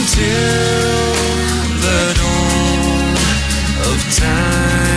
until the dawn of time.